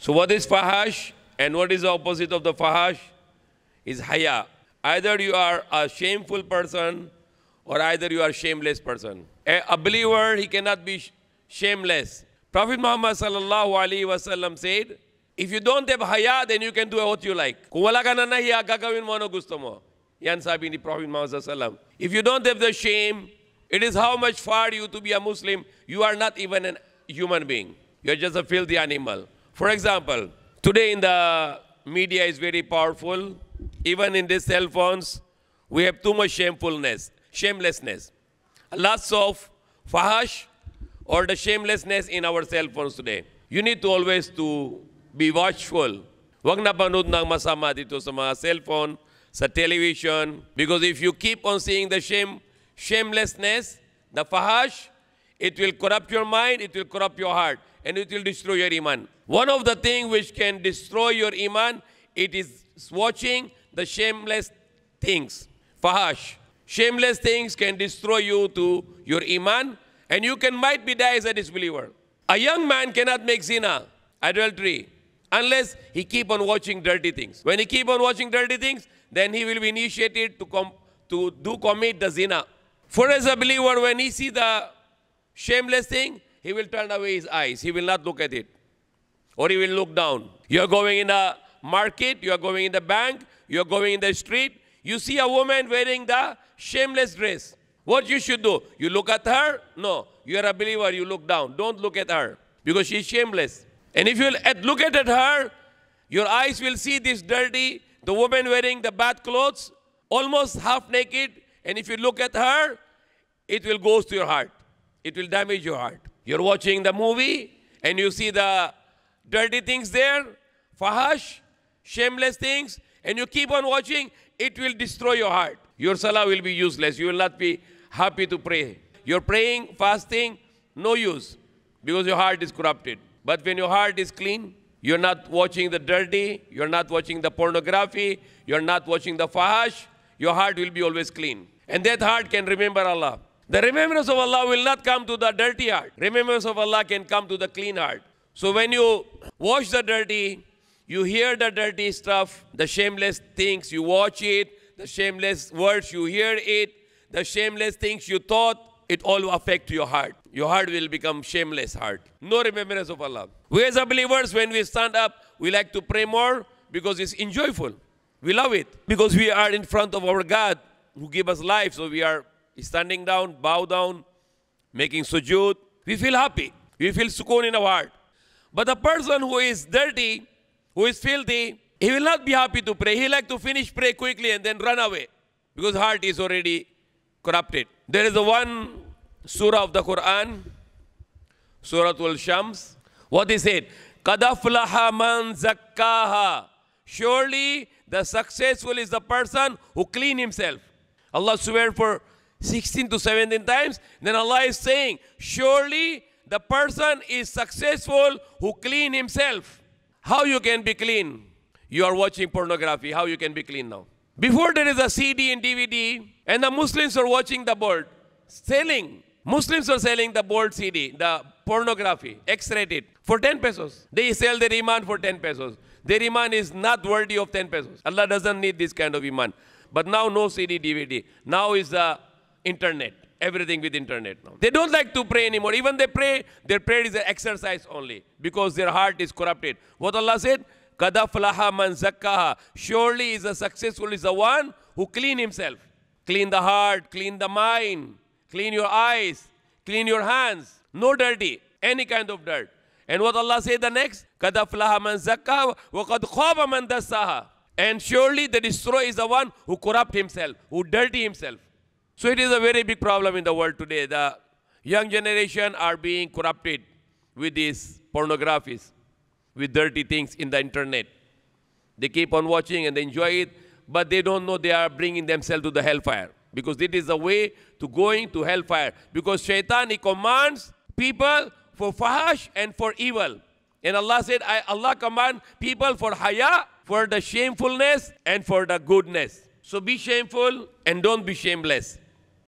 So, what is fahash and what is the opposite of the fahash? Is haya. Either you are a shameful person or either you are a shameless person. A, a believer, he cannot be sh- shameless. Prophet Muhammad sallallahu alaihi wasallam said, if you don't have haya, then you can do what you like. If you don't have the shame, it is how much far you to be a Muslim. You are not even a human being. You are just a filthy animal. For example, today in the media is very powerful. Even in these cell phones, we have too much shamefulness, shamelessness. Lots of fahash or the shamelessness in our cell phones today. You need to always to be watchful. Huwag na panood ng masama dito sa mga cellphone, sa television. Because if you keep on seeing the shame, shamelessness, the fahash, it will corrupt your mind, it will corrupt your heart, and it will destroy your iman. One of the things which can destroy your iman, it is watching the shameless things. Fahash. Shameless things can destroy you to your iman, and you can might be die as a disbeliever. A young man cannot make zina, adultery, unless he keep on watching dirty things. When he keep on watching dirty things, then he will be initiated to, to do commit the zina. For as a believer, when he see the shameless thing, he will turn away his eyes. He will not look at it. Or he will look down. You are going in a market, you are going in the bank, you are going in the street, you see a woman wearing the shameless dress. What you should do? You look at her? No. You are a believer, you look down. Don't look at her because she is shameless. And if you look at her, your eyes will see this dirty, the woman wearing the bad clothes, almost half naked. And if you look at her, it will go to your heart. It will damage your heart. You're watching the movie and you see the dirty things there, fahash, shameless things, and you keep on watching, it will destroy your heart. Your salah will be useless. You will not be happy to pray. You're praying, fasting, no use because your heart is corrupted. But when your heart is clean, you're not watching the dirty, you're not watching the pornography, you're not watching the fahash, your heart will be always clean. And that heart can remember Allah. The remembrance of Allah will not come to the dirty heart. Remembrance of Allah can come to the clean heart. So when you watch the dirty, you hear the dirty stuff, the shameless things, you watch it, the shameless words, you hear it, the shameless things you thought, it all affect your heart. Your heart will become shameless heart. No remembrance of Allah. We as believers, when we stand up, we like to pray more because it's enjoyable. We love it because we are in front of our God who gave us life. So we are standing down, bow down, making sujood. We feel happy. We feel sukoon in our heart. But the person who is dirty, who is filthy, he will not be happy to pray. He like to finish pray quickly and then run away because heart is already corrupted. There is a one surah of the Quran, Surah Al-Shams. What is it? Kadaflaha man zakkaha. Surely the successful is the person who clean himself. Allah swear for 16 to 17 times. Then Allah is saying, surely the person is successful who clean himself. How you can be clean? You are watching pornography. How you can be clean now? Before there is a CD and DVD, and the Muslims are watching the board, selling. Muslims are selling the board CD, the pornography, X-rated, for 10 pesos. They sell their iman for 10 pesos. Their iman is not worthy of 10 pesos. Allah doesn't need this kind of iman. But now no CD, DVD. Now is the internet. Everything with internet now. They don't like to pray anymore. Even they pray, their prayer is an exercise only because their heart is corrupted. What Allah said, Kadaflaha man zakkaha. Surely is a successful is the one who clean himself. Clean the heart, clean the mind, clean your eyes, clean your hands. No dirty, any kind of dirt. And what Allah said the next, Kadaflaha man zakkaha wa qad khaba man dassaha. And surely the destroyer is the one who corrupt himself, who dirty himself. So it is a very big problem in the world today. The young generation are being corrupted with these pornographies, with dirty things in the internet. They keep on watching and they enjoy it, but they don't know they are bringing themselves to the hellfire. Because it is the way to going to hellfire. Because shaitan, he commands people for fahash and for evil. And Allah said, I, Allah command people for haya, for the shamefulness and for the goodness. So be shameful and don't be shameless.